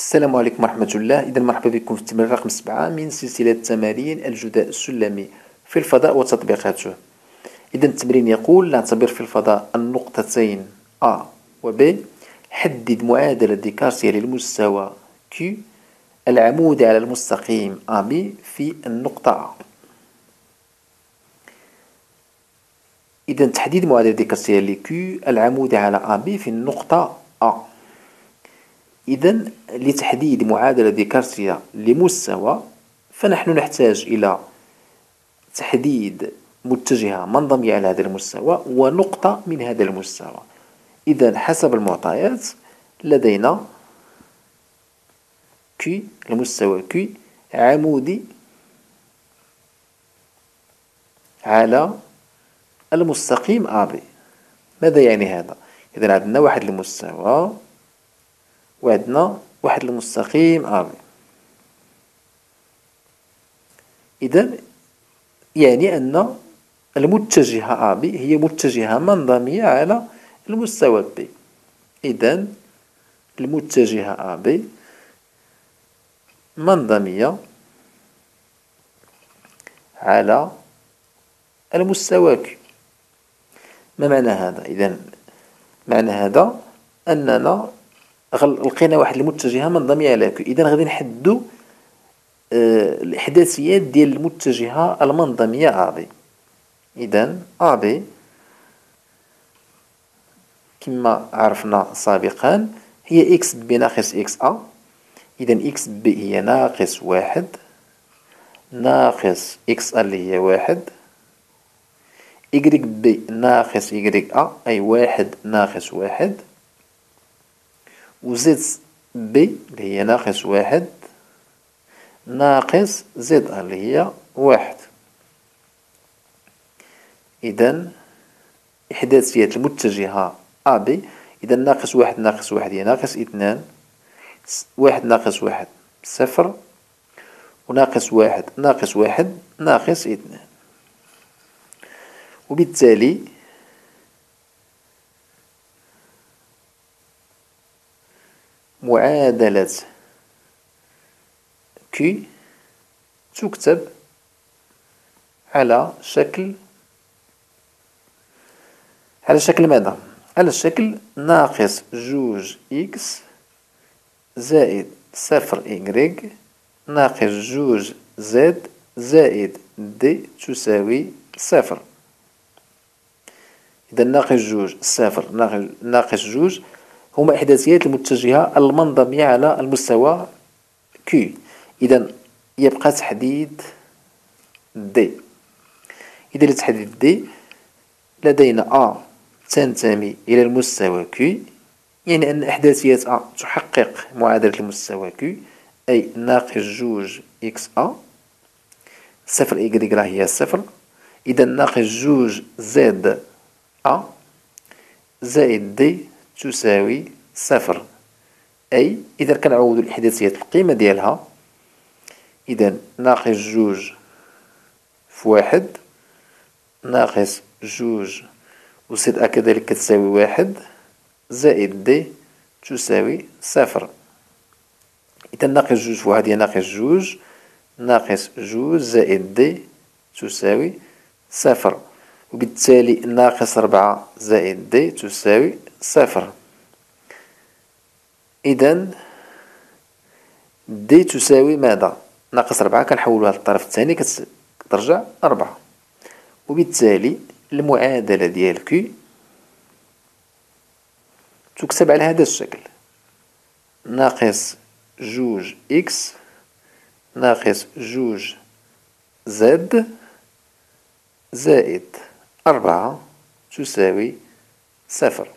السلام عليكم ورحمة الله. إذا مرحبا بكم في التمرين رقم سبعة من سلسلة تمارين الجداء السلمي في الفضاء وتطبيقاته. إذا التمرين يقول نعتبر في الفضاء النقطتين A و B. حدد معادلة ديكارسيا للمستوى Q. العمودي على المستقيم AB في النقطة A. إذا تحديد معادلة ديكارسيا لكيو العمودي على AB في النقطة A. إذا لتحديد معادلة ديكارسيا لمستوى فنحن نحتاج إلى تحديد متجهة منظمية على هذا المستوى ونقطة من هذا المستوى إذا حسب المعطيات لدينا كي المستوى كي عمودي على المستقيم AB ماذا يعني هذا؟ إذا عندنا واحد المستوى وعندنا واحد المستقيم AB إذا يعني أن المتجهة AB هي متجهة منظمية على المستوى B. إذا المتجهة AB منظمية على المستوى Q. ما معنى هذا؟ إذا معنى هذا أننا لقينا واحد المتجهة منظمية على Q إذا غادي نحدو آه، الإحداثيات ديال المتجهة المنظمية AB. إذا AB كما عرفنا سابقا هي x B ناقص x A. إذا x B هي ناقص واحد ناقص x A اللي هي واحد. إكريك بي ناقص إكريك أ أي واحد ناقص واحد. و z B اللي هي ناقص واحد ناقص z اللي هي واحد. إذا إحداثيات المتجهة بي إذا ناقص واحد ناقص واحد هي ناقص اثنان. واحد ناقص واحد صفر وناقص واحد ناقص واحد ناقص اثنان. وبالتالي معادلة كي تكتب على شكل على شكل ماذا؟ على شكل ناقص جوج x زائد صفر إكغيك ناقص جوج z زائد d تساوي صفر إذا ناقص جوج صفر ناقص جوج هما إحداثيات المتجهة المنظمية على المستوى Q إذا يبقى تحديد d إذا لتحديد d لدينا A تنتمي إلى المستوى Q يعني أن إحداثيات A تحقق معادلة المستوى Q أي ناقص جوج x A صفر إيكغيك راه هي صفر. إذا ناقص جوج z A زائد d تساوي صفر. أي إذا كنعوض الإحداثيات القيمة ديالها إذا ناقص جوج في واحد ناقص جوج وزد أ كذلك كتساوي واحد زائد دي تساوي صفر. إذا ناقص جوج في واحد هي ناقص جوج ناقص جوج زائد دي تساوي صفر. وبالتالي ناقص ربعة زائد دي تساوي صفر. إذا دي تساوي ماذا؟ ناقص ربعة كنحولوها للطرف الثاني كترجع ربعة وبالتالي المعادلة ديال كي تكتب على هذا الشكل. ناقص جوج إكس ناقص جوج زد زائد أربعة تساوي؟ صفر.